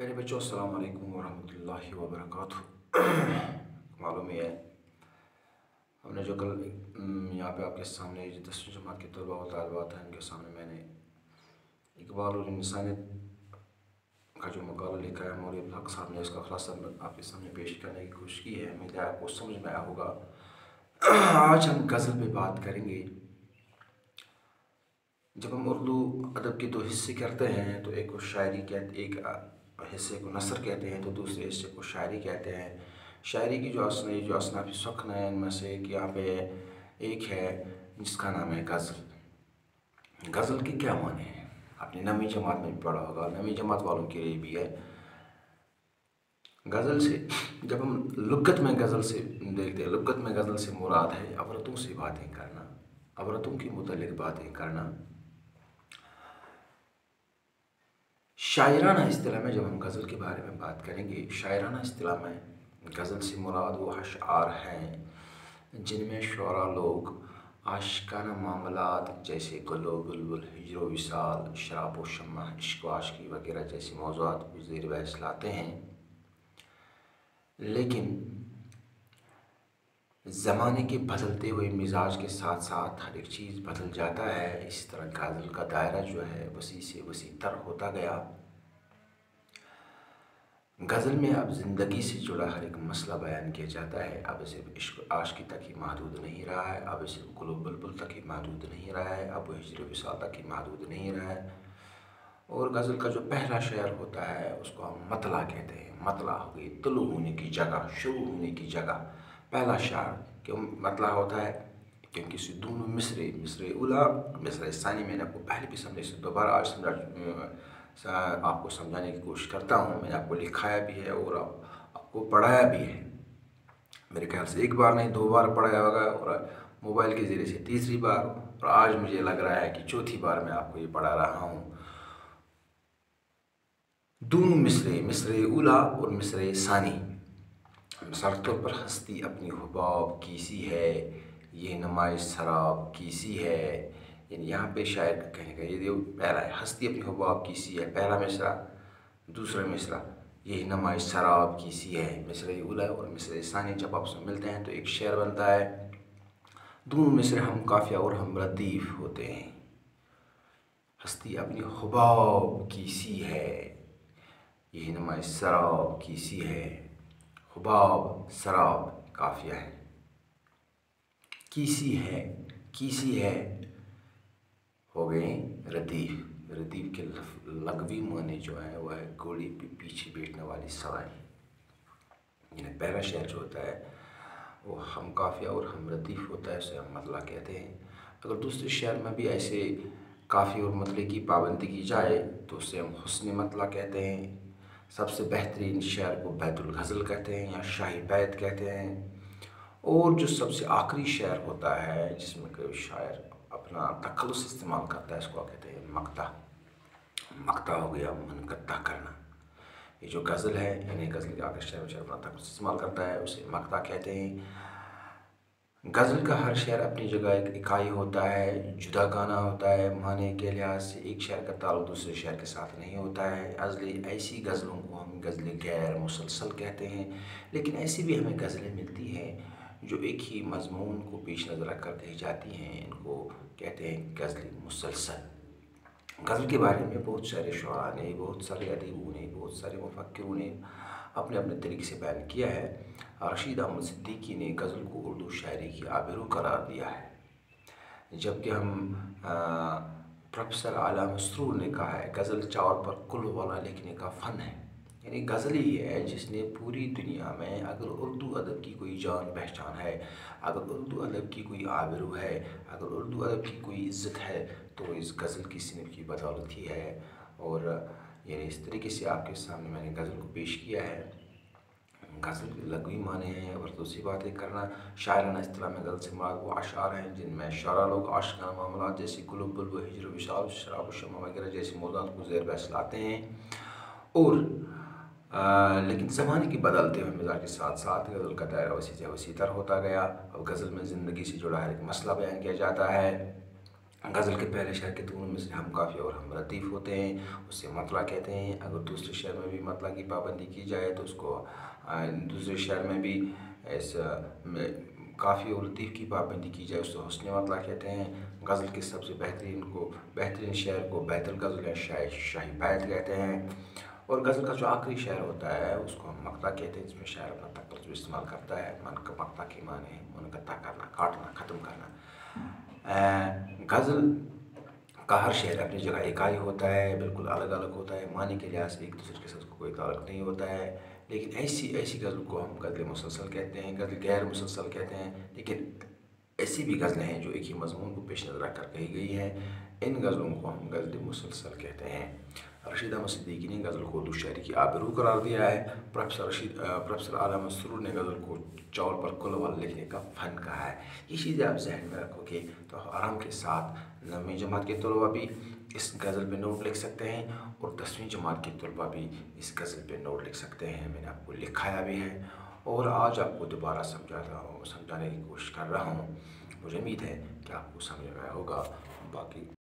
میرے بچوں، السلام علیکم ورحمۃ اللہ وبرکاتہ۔ معلوم یہ ہے، ہم نے جو کل یہاں پہ آپ کے سامنے جو دسویں جماعت کے طلباء و طالبات ہیں، ان کے سامنے میں نے اقبال اور انسانیت کا جو مقابلہ لکھا ہے مولوی الحق صاحب نے اس کا خلاصہ آپ کے سامنے پیش کرنے کی کوشش کی ہے۔ میرے آپ کو سمجھ میں آیا ہوگا۔ آج ہم غزل پہ بات کریں گے۔ جب ہم اردو ادب کے دو حصے کرتے ہیں تو ایک کو شاعری کہتے، ایک حصے کو نثر کہتے ہیں تو دوسرے حصے کو شاعری کہتے ہیں۔ شاعری کی جو اصل، جو اصنافی سخن ہے، ان میں سے ایک یہاں پہ ایک ہے جس کا نام ہے غزل۔ غزل کے کیا معنی ہیں آپ نے نویں جماعت میں بھی پڑھا ہوگا نویں جماعت والوں کے لیے بھی ہے۔ غزل سے جب ہم لغت میں غزل سے دیکھتے ہیں، لغت میں غزل سے مراد ہے عورتوں سے باتیں کرنا، عورتوں کے متعلق باتیں کرنا۔ شاعرانہ اصطلاح میں جب ہم غزل کے بارے میں بات کریں گے، شاعرانہ اصطلاح میں غزل سے مراد وہ اشعار ہیں جن میں شعرا لوگ عاشقانہ معاملات جیسے گل و بلبل ہجر و وصال، شراب و شمع، عشق و عاشقی وغیرہ جیسی موضوعات کو زیر بحث لاتے ہیں۔ لیکن زمانے کے بدلتے ہوئے مزاج کے ساتھ ساتھ ہر ایک چیز بدل جاتا ہے، اس طرح غازل کا دائرہ جو ہے وسیع سے وسیع تر ہوتا گیا۔ غزل میں اب زندگی سے جڑا ہر ایک مسئلہ بیان کیا جاتا ہے۔ اب صرف عشق، عاشقی تک ہی محدود نہیں رہا ہے۔ اب صرف گلو بلبل تک ہی محدود نہیں رہا ہے۔ اب ہجر وصال تک ہی محدود نہیں رہا ہے۔ اور غزل کا جو پہلا شعر ہوتا ہے، اس کو ہم مطلع کہتے ہیں۔ مطلع ہو گئی، طلوع ہونے کی جگہ، شروع ہونے کی جگہ۔ پہلا شعر کیوں مطلع ہوتا ہے؟ کیونکہ اسے دونوں مصرے مصر اولا مصر ثانی میں نے آپ کو پہلے بھی سمجھے سے دوبارہ آج سمجھا آپ کو سمجھانے کی کوشش کرتا ہوں، میں نے آپ کو لکھایا بھی ہے اور آپ کو پڑھایا بھی ہے۔ میرے خیال سے ایک بار نہیں، دو بار پڑھایا ہوگا اور موبائل کے ذریعے سے تیسری بار۔ اور آج مجھے لگ رہا ہے کہ چوتھی بار میں آپ کو یہ پڑھا رہا ہوں۔ دونوں مصرے مصر اولا اور مصر ثانی۔ مثال طور پر ہستی اپنی حباب کیسی ہے؟ یہ نمائش سراب کیسی ہے؟ یعنی یہاں پہ شاعر کہنے کا یہ پہلا ہے، ہستی اپنی حباب کیسی ہے، پہلا مصرع، دوسرا مصرع یہ نمائش سراب کیسی ہے مصر اولا اور مصر ثانی جب آپ سے ملتے ہیں تو ایک شعر بنتا ہے، دونوں مصر ہم کافیہ اور ہم ردیف ہوتے ہیں۔ ہستی اپنی حباب کیسی ہے یہ نمائش سراب کیسی ہے، حباب سراب کافیہ ہے۔ کیسی ہے کیسی ہے ہو گئے ردیف ردیف کے لغوی معنی جو ہیں وہ ہے گوڑی پہ پیچھے بیٹھنے والی سوائیں یعنی پہلا شعر جو ہوتا ہے وہ ہم کافیہ اور ہم ردیف ہوتا ہے اسے ہم مطلع کہتے ہیں۔ اگر دوسرے شعر میں بھی ایسے کافی اور مطلع کی پابندی کی جائے تو اسے ہم حسن مطلع کہتے ہیں۔ سب سے بہترین شعر کو بیت الغزل کہتے ہیں یا شاہی بیت کہتے ہیں۔ اور جو سب سے آخری شعر ہوتا ہے جس میں کوئی شاعر اپنا تخلص استعمال کرتا ہے اس کو کہتے ہیں مکتا مکتا ہو گیا، منقطع کرنا۔ یہ جو غزل ہے یعنی غزل کے آخر شعر شعر اپنا تخلص استعمال کرتا ہے، اسے مکتا کہتے ہیں۔ غزل کا ہر شعر اپنی جگہ ایک اکائی ہوتا ہے، جدا گانا ہوتا ہے، معنی کے لحاظ سے ایک شعر کا تعلق دوسرے شعر کے ساتھ نہیں ہوتا ہے۔ ازلی ایسی غزلوں کو ہم غزل غیر مسلسل کہتے ہیں، لیکن ایسی بھی ہمیں غزلیں ملتی ہیں۔ جو ایک ہی مضمون کو پیش نظر رکھ کر دی جاتی ہیں، ان کو کہتے ہیں غزل مسلسل۔ غزل کے بارے میں بہت سارے شعراء نے، بہت سارے ادیبوں نے، بہت سارے مفکروں نے اپنے اپنے طریقے سے بیان کیا ہے۔ رشید احمد صدیقی نے غزل کو اردو شاعری کی آبرو قرار دیا ہے۔ جبکہ ہم پروفیسر عالم مسرور نے کہا ہے، غزل چاور پر کل والا لکھنے کا فن ہے۔ یعنی غزل ہی ہے جس نے پوری دنیا میں اگر اردو ادب کی کوئی جان پہچان ہے، اگر اردو ادب کی کوئی آبرو ہے، اگر اردو ادب کی کوئی عزت ہے، تو اس غزل کی صنف کی بدولت ہی ہے۔ اور یعنی اس طریقے سے آپ کے سامنے میں نے غزل کو پیش کیا ہے۔ غزل لغوی معنی ہیں اور دوسری باتیں کرنا، شاعرانہ اصطلاح میں غزل سے مراد وہ اشعار ہیں جن میں شعرا لوگ عاشقانہ معاملات جیسے گلوب بلب و ہجر و وشال شراب و شمع وغیرہ جیسے موضوعات کو زیر بحث لاتے ہیں۔ اور لیکن زمانے کی بدلتے ہوئے مزاج کے ساتھ ساتھ غزل کا دائرہ وسیع سے وسیع تر ہوتا گیا۔ اب غزل میں زندگی سے جڑا ہے ایک مسئلہ بیان کیا جاتا ہے۔ غزل کے پہلے شعر کے دونوں میں سے ہم کافی اور ہم لطیف ہوتے ہیں اسے مطلع کہتے ہیں۔ اگر دوسرے شعر میں بھی مطلع کی پابندی کی جائے تو اس کو دوسرے شعر میں بھی اس کافی اور لطیف کی پابندی کی جائے، اس کو حسن مطلع کہتے ہیں۔ غزل کے سب سے بہترین کو، بہترین شعر کو بیت الغزل یا شاہی بیت کہتے ہیں۔ اور غزل کا جو آخری شعر ہوتا ہے، اس کو ہم مقطع کہتے ہیں، جس میں شاعر اپنا تک جو استعمال کرتا ہے۔ من کا مقطع کے معنی منقطع کرنا، کاٹنا، ختم کرنا۔ غزل کا ہر شعر اپنی جگہ اکائی ہوتا ہے، بالکل الگ الگ ہوتا ہے۔ معنی کے لحاظ سے ایک دوسرے کے ساتھ کوئی تعلق نہیں ہوتا ہے۔ لیکن ایسی ایسی غزل کو ہم غزل مسلسل کہتے ہیں، غزل غیر مسلسل کہتے ہیں۔ لیکن ایسی بھی غزلیں ہیں جو ایک ہی مضمون کو پیش نظر رکھ کر کہی گئی ہیں۔ ان غزلوں کو ہم غزل مسلسل کہتے ہیں۔ رشید احمد صدیقی نے غزل کو اردو شاعری کی آبرو قرار دیا ہے۔ پروفیسر رشید پروفیسر عالم مسرور نے غزل کو چول پر کل وال لکھنے کا فن کہا ہے۔ یہ چیزیں آپ ذہن میں رکھو گے تو آرام کے ساتھ نویں جماعت کے طلباء بھی اس غزل پہ نوٹ لکھ سکتے ہیں اور دسویں جماعت کے طلباء بھی اس غزل پہ نوٹ لکھ سکتے ہیں۔ میں نے آپ کو لکھایا بھی ہے اور آج آپ کو دوبارہ سمجھا رہا ہوں، سمجھانے کی کوشش کر رہا ہوں۔ مجھے امید ہے کہ آپ کو سمجھ میں ہوگا۔ باقی